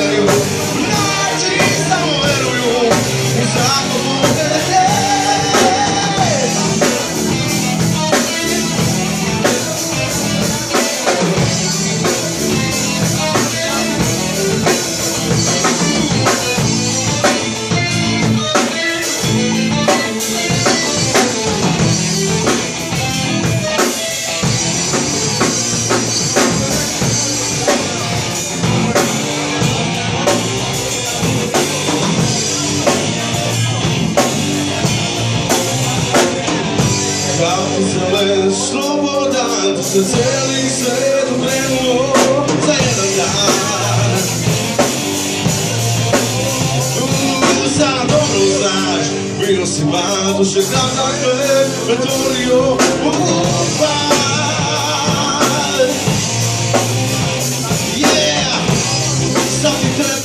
Thank you. sailing sail the man Aproximado, chegando a crer, Venturio, o pai. Yeah! Sabe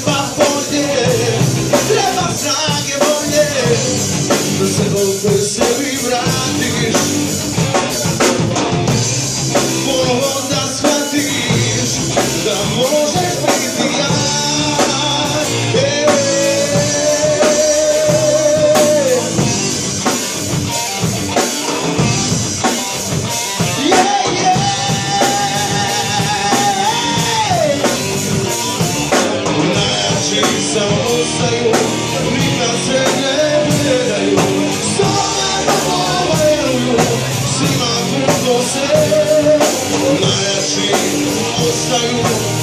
samo ostaju, nikad se ne predaju. Same doma veruju, svima tvrdo se, najjači ostaju.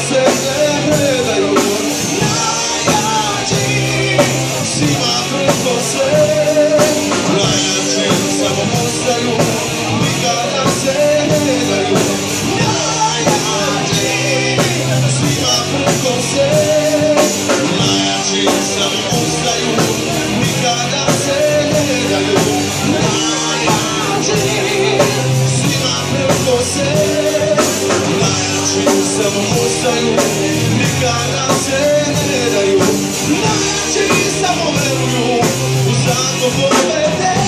said Zato pobedim